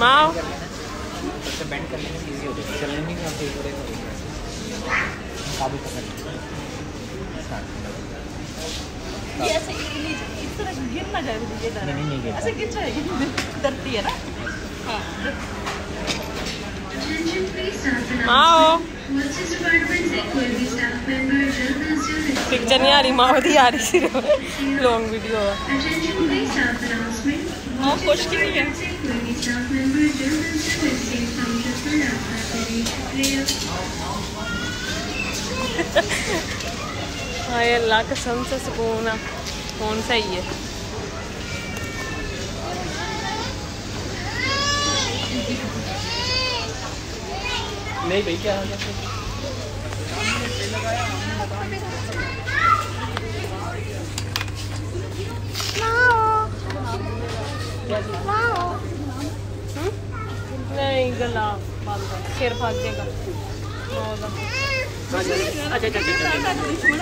माओ। उससे बैंड करने में इजी हो जाएगा चलने में काफ़ी थोड़े काबू पकड़ ये ऐसे इस तरह गिर ना जाए ये तरह नहीं, नहीं गिरता। ऐसे गिर जाएगी डरती है ना। हाँ। Attention please staff माओ। पिक्चर नहीं आ रही माओ दी आ रही सिर्फ़ लॉन्ग वीडियो हाँ खुश की नहीं है से सुकून है। कौन सा ही है? नहीं भाई, क्या हाल है हो गया नहीं गला बंद है सिर फट जाएगा माओ दा अच्छा अच्छा